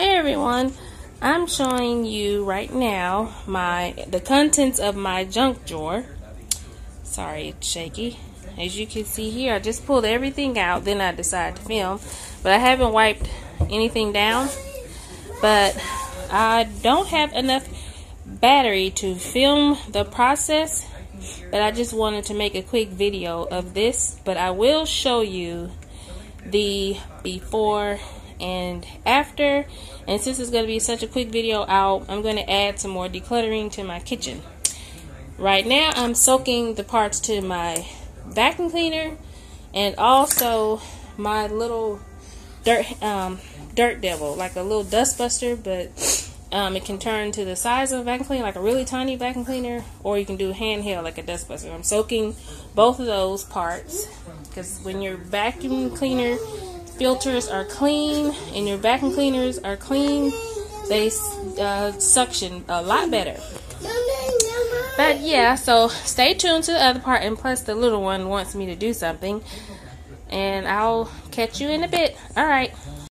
Hey everyone, I'm showing you right now my the contents of my junk drawer. Sorry, it's shaky. As you can see here, I just pulled everything out, then I decided to film. But I haven't wiped anything down. But I don't have enough battery to film the process. But I just wanted to make a quick video of this. But I will show you the before and after and since it's going to be such a quick video out I'm going to add some more decluttering to my kitchen. Right now I'm soaking the parts to my vacuum cleaner and also my little dirt um, dirt devil like a little dust buster but um, it can turn to the size of a vacuum cleaner like a really tiny vacuum cleaner or you can do handheld like a dust buster I'm soaking both of those parts because when your vacuum cleaner filters are clean and your vacuum cleaners are clean, they uh, suction a lot better. But yeah, so stay tuned to the other part, and plus the little one wants me to do something, and I'll catch you in a bit. All right.